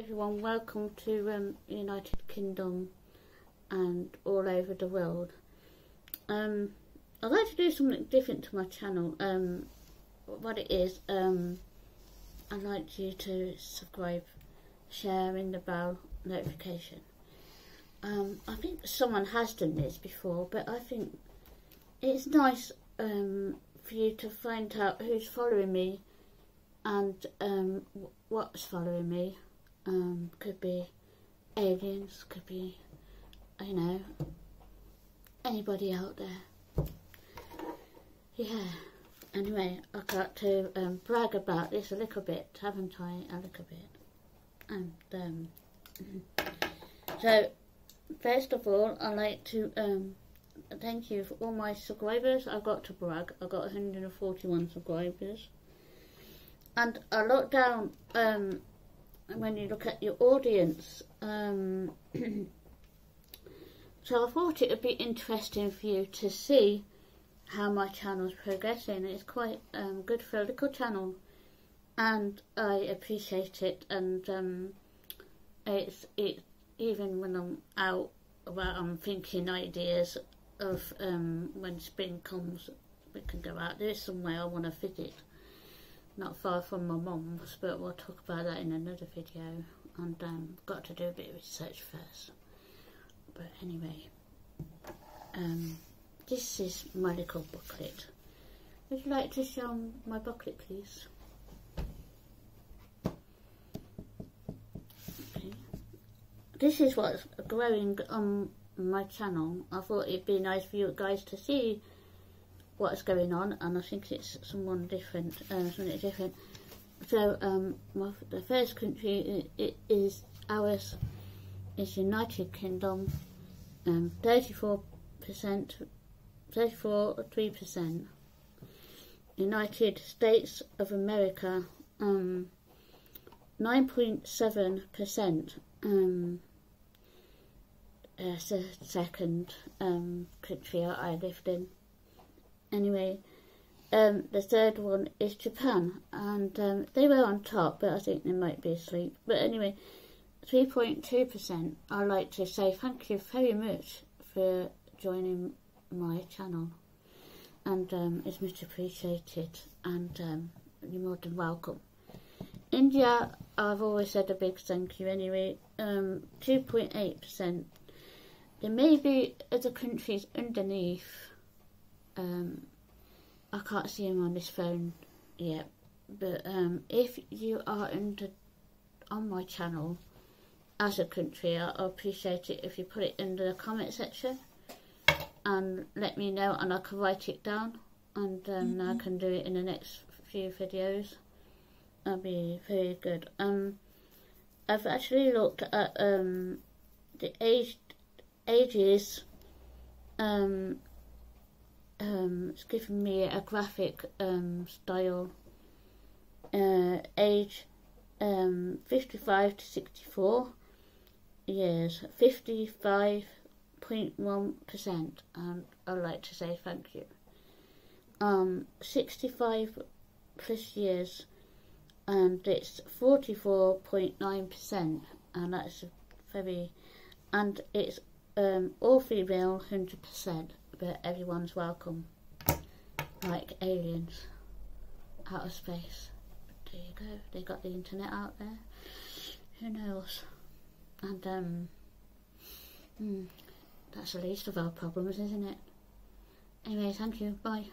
everyone, welcome to um, United Kingdom and all over the world. Um, I'd like to do something different to my channel. Um, what it is, um, I'd like you to subscribe, share, ring the bell notification. Um, I think someone has done this before, but I think it's nice um, for you to find out who's following me and um, what's following me. Um, could be aliens, could be, you know, anybody out there. Yeah. Anyway, I got to um, brag about this a little bit, haven't I? A little bit. And um, so, first of all, I'd like to um, thank you for all my subscribers. I've got to brag. I've got 141 subscribers. And I looked down um, when you look at your audience. Um, so I thought it would be interesting for you to see how my channel is progressing. It's quite um, good for a little channel and I appreciate it and um, it's it even when I'm out well, I'm thinking ideas of um, when spring comes we can go out there somewhere I want to visit not far from my mum's, but we'll talk about that in another video. And um, got to do a bit of research first. But anyway, um, this is my little booklet. Would you like to show my booklet, please? This is what's growing on my channel. I thought it'd be nice for you guys to see what's going on and I think it's someone different, uh, something different. So um, my, the first country it is ours is United Kingdom, um, 34%, 34 3%. United States of America, um, 9.7%. Um, uh, second um, country I lived in anyway, um, the third one is Japan, and um, they were on top, but I think they might be asleep. But anyway, 3.2%. I'd like to say thank you very much for joining my channel, and um, it's much appreciated, and um, you're more than welcome. India, I've always said a big thank you anyway, 2.8%. Um, there may be other countries underneath um, I can't see him on this phone yet, but um, if you are under on my channel as a country, I, I appreciate it if you put it under the comment section and let me know, and I can write it down, and um, mm -hmm. I mm-hmm. can do it in the next few videos. That'd be very good. Um, I've actually looked at um the age ages um um, it's given me a graphic um, style. Uh, age um, 55 to 64 years 55.1% and I'd like to say thank you. Um, 65 plus years and it's 44.9% and that's very and it's um, all female 100% but everyone's welcome. Like aliens out of space. There you go. They got the internet out there. Who knows? And um, hmm, that's the least of our problems, isn't it? Anyway, thank you. Bye.